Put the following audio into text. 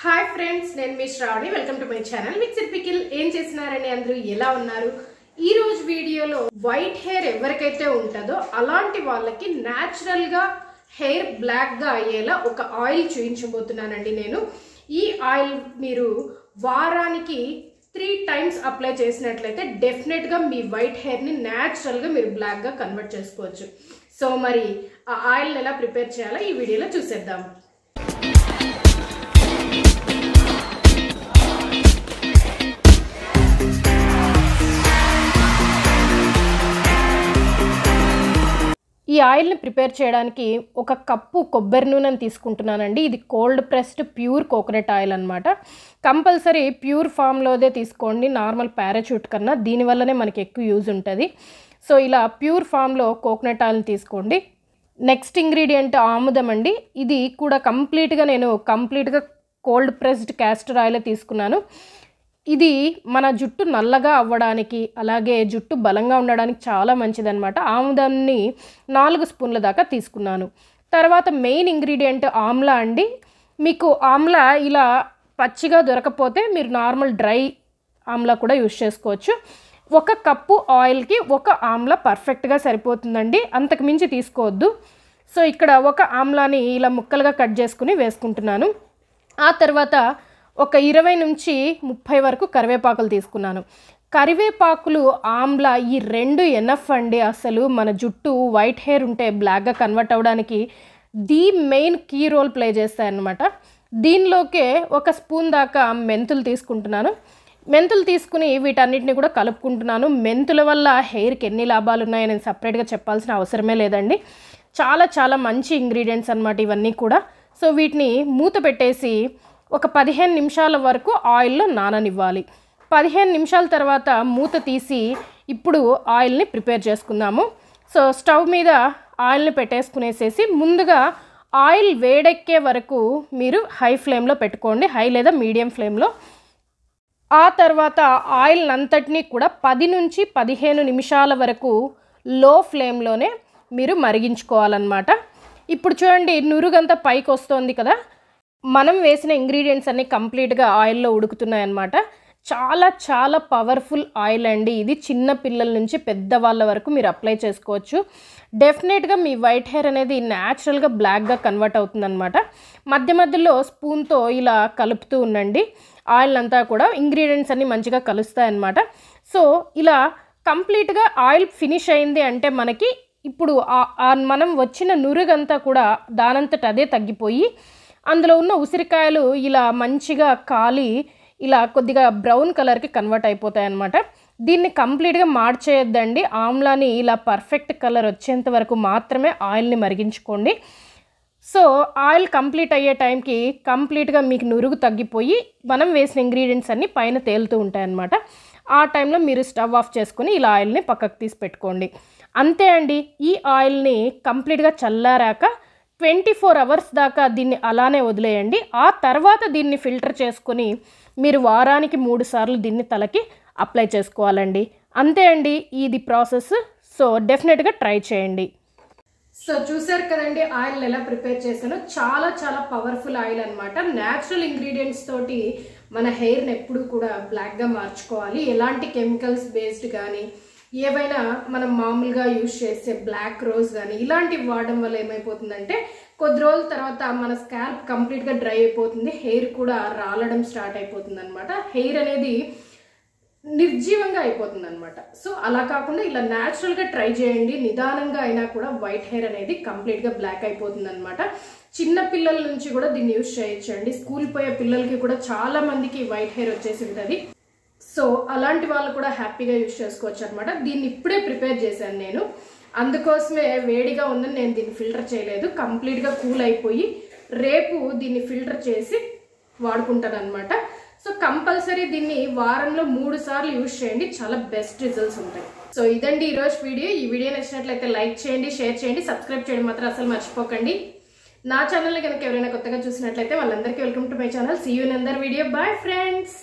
Hi friends నేను మీ Shravani. Welcome to my channel mixture pickle ఏం చేసినారని అందరూ ఎలా ఉన్నారు? ఈ రోజు వీడియోలో వైట్ హెయిర్ ఎవరికైతే ఉంటుందో అలాంటి వాళ్ళకి న్యాచురల్గా హెయిర్ బ్లాక్గా అయ్యేలా ఒక ఆయిల్ చూపించబోతున్నానండి నేను. ఈ ఆయిల్ మీరు వారానికి త్రీ టైమ్స్ అప్లై చేసినట్లయితే డెఫినెట్గా మీ వైట్ హెయిర్ని న్యాచురల్గా మీరు బ్లాక్గా కన్వర్ట్ చేసుకోవచ్చు. సో మరి ఆ ఆయిల్ ఎలా ప్రిపేర్ చేయాలో ఈ వీడియోలో చూసేద్దాం. ఈ ఆయిల్ని ప్రిపేర్ చేయడానికి ఒక కప్పు కొబ్బరి నూనెని తీసుకుంటున్నానండి. ఇది cold pressed pure coconut oil అనమాట కంపల్సరీ ప్యూర్ ఫామ్లోదే తీసుకోండి నార్మల్ పారాచూట్ కన్నా. దీనివల్లనే మనకి ఎక్కువ యూజ్ ఉంటుంది. సో ఇలా ప్యూర్ ఫామ్లో కోకోనట్ ఆయిల్ని తీసుకోండి. నెక్స్ట్ ఇంగ్రీడియంట్ ఆముదం అండి. ఇది కూడా కంప్లీట్గా నేను కంప్లీట్గా కోల్డ్ ప్రెస్డ్ క్యాస్టర్ ఆయిల్ తీసుకున్నాను. ఇది మన జుట్టు నల్లగా అవ్వడానికి అలాగే జుట్టు బలంగా ఉండడానికి చాలా మంచిదన్నమాట. ఆముదాన్ని నాలుగు స్పూన్ల దాకా తీసుకున్నాను. తర్వాత మెయిన్ ఇంగ్రీడియంట్ ఆమ్లా అండి. మీకు ఆమ్లా ఇలా పచ్చిగా దొరకపోతే మీరు నార్మల్ డ్రై ఆమ్లా కూడా యూజ్ చేసుకోవచ్చు. ఒక కప్పు ఆయిల్కి ఒక ఆమ్లా పర్ఫెక్ట్గా సరిపోతుందండి. అంతకు మించి తీసుకోవద్దు. సో ఇక్కడ ఒక ఆమ్లాని ఇలా ముక్కలుగా కట్ చేసుకుని వేసుకుంటున్నాను. ఆ తర్వాత ఒక ఇరవై నుంచి ముప్పై వరకు కరివేపాకులు తీసుకున్నాను. కరివేపాకులు ఆమ్లా ఈ రెండు ఎనఫ్ అండి అసలు. మన జుట్టు వైట్ హెయిర్ ఉంటే బ్లాక్గా కన్వర్ట్ అవ్వడానికి the main key role play చేస్తాయన్నమాట. దీనిలోకే ఒక స్పూన్ దాకా మెంతులు తీసుకుంటున్నాను. మెంతులు తీసుకుని వీటన్నిటిని కూడా కలుపుకుంటున్నాను. మెంతుల వల్ల హెయిర్కి ఎన్ని లాభాలు ఉన్నాయో నేను సపరేట్గా చెప్పాల్సిన అవసరమే లేదండి. చాలా చాలా మంచి ఇంగ్రీడియంట్స్ అనమాట ఇవన్నీ కూడా. సో వీటిని మూత పెట్టేసి ఒక పదిహేను నిమిషాల వరకు ఆయిల్లో నాననివ్వాలి. పదిహేను నిమిషాల తర్వాత మూత తీసి ఇప్పుడు ఆయిల్ని ప్రిపేర్ చేసుకుందాము. సో స్టవ్ మీద ఆయిల్ని పెట్టేసుకునేసేసి ముందుగా ఆయిల్ వేడెక్కే వరకు మీరు హై ఫ్లేమ్లో పెట్టుకోండి. హై లేదా మీడియం ఫ్లేమ్లో. ఆ తర్వాత ఆయిల్ అంతటినీ కూడా పది నుంచి పదిహేను నిమిషాల వరకు లో ఫ్లేమ్లోనే మీరు మరిగించుకోవాలన్నమాట. ఇప్పుడు చూడండి నురుగంతా పైకి వస్తుంది కదా. మనం వేసిన ఇంగ్రీడియంట్స్ అన్నీ కంప్లీట్గా ఆయిల్లో ఉడుకుతున్నాయన్నమాట. చాలా చాలా పవర్ఫుల్ ఆయిల్ అండి ఇది. చిన్న పిల్లల నుంచి పెద్దవాళ్ళ వరకు మీరు అప్లై చేసుకోవచ్చు. డెఫినెట్గా మీ వైట్ హెయిర్ అనేది న్యాచురల్గా బ్లాక్గా కన్వర్ట్ అవుతుందన్నమాట. మధ్య మధ్యలో స్పూన్తో ఇలా కలుపుతూ ఉండండి. ఆయిల్ అంతా కూడా ఇంగ్రీడియంట్స్ అన్నీ మంచిగా కలుస్తాయన్నమాట. సో ఇలా కంప్లీట్గా ఆయిల్ ఫినిష్ అయింది అంటే మనకి ఇప్పుడు మనం వచ్చిన నురుగంతా కూడా దానంతట అదే తగ్గిపోయి అందులో ఉన్న ఉసిరికాయలు ఇలా మంచిగా కాలి ఇలా కొద్దిగా బ్రౌన్ కలర్కి కన్వర్ట్ అయిపోతాయి అన్నమాట దీన్ని కంప్లీట్గా మార్చేయొద్దండి. ఆమ్లాని ఇలా పర్ఫెక్ట్ కలర్ వచ్చేంత వరకు మాత్రమే ఆయిల్ని మరిగించుకోండి. సో ఆయిల్ కంప్లీట్ అయ్యే టైంకి కంప్లీట్గా మీకు నురుగు తగ్గిపోయి మనం వేసిన ఇంగ్రీడియంట్స్ అన్నీ పైన తేలుతూ ఉంటాయన్నమాట. ఆ టైంలో మీరు స్టవ్ ఆఫ్ చేసుకుని ఇలా ఆయిల్ని పక్కకు తీసి పెట్టుకోండి. అంతే అండి. ఈ ఆయిల్ని కంప్లీట్గా చల్లారాక ట్వంటీ ఫోర్ అవర్స్ దాకా దీన్ని అలానే వదిలేయండి. ఆ తర్వాత దీన్ని ఫిల్టర్ చేసుకొని మీరు వారానికి మూడు సార్లు దీన్ని తలకి అప్లై చేసుకోవాలండి. అంతే అండి ఇది ప్రాసెస్. సో డెఫినెట్గా ట్రై చేయండి. సో చూసారు కదండి ఆయిల్ ఎలా ప్రిపేర్ చేశానో? చాలా చాలా పవర్ఫుల్ ఆయిల్ అనమాట న్యాచురల్ ఇంగ్రీడియంట్స్ తోటి మన హెయిర్ని ఎప్పుడు కూడా బ్లాక్గా మార్చుకోవాలి. ఎలాంటి కెమికల్స్ బేస్డ్ కానీ ఏవైనా మనం మామూలుగా యూజ్ చేసే బ్లాక్ రోజ్ కానీ ఇలాంటివి వాడడం వల్ల ఏమైపోతుందంటే కొద్ది రోజుల తర్వాత మన స్కాల్ప్ కంప్లీట్గా డ్రై అయిపోతుంది హెయిర్ కూడా రాలడం స్టార్ట్ అయిపోతుంది అనమాట హెయిర్ అనేది నిర్జీవంగా అయిపోతుంది అనమాట సో అలా కాకుండా ఇలా న్యాచురల్గా ట్రై చేయండి. నిదానంగా అయినా కూడా వైట్ హెయిర్ అనేది కంప్లీట్గా బ్లాక్ అయిపోతుంది అనమాట చిన్న పిల్లల నుంచి కూడా దీన్ని యూజ్ చేయొచ్చండి. స్కూల్ పోయే పిల్లలకి కూడా చాలా మందికి వైట్ హెయిర్ వచ్చేసి ఉంటుంది. సో అలాంటి వాళ్ళు కూడా హ్యాపీగా యూజ్ చేసుకోవచ్చు అనమాట దీన్ని ఇప్పుడే ప్రిపేర్ చేశాను నేను. అందుకోసమే వేడిగా ఉందని నేను దీన్ని ఫిల్టర్ చేయలేదు. కంప్లీట్గా కూల్ అయిపోయి రేపు దీన్ని ఫిల్టర్ చేసి వాడుకుంటాను అనమాట సో కంపల్సరీ దీన్ని వారంలో మూడు సార్లు యూజ్ చేయండి. చాలా బెస్ట్ రిజల్ట్స్ ఉంటాయి. సో ఇదండి ఈరోజు వీడియో. ఈ వీడియో నచ్చినట్లయితే లైక్ చేయండి షేర్ చేయండి సబ్స్క్రైబ్ చేయడం మాత్రం అసలు మర్చిపోకండి. నా ఛానల్ కనుక ఎవరైనా కొత్తగా చూసినట్లయితే వాళ్ళందరికీ welcome to my channel. See you another video bye friends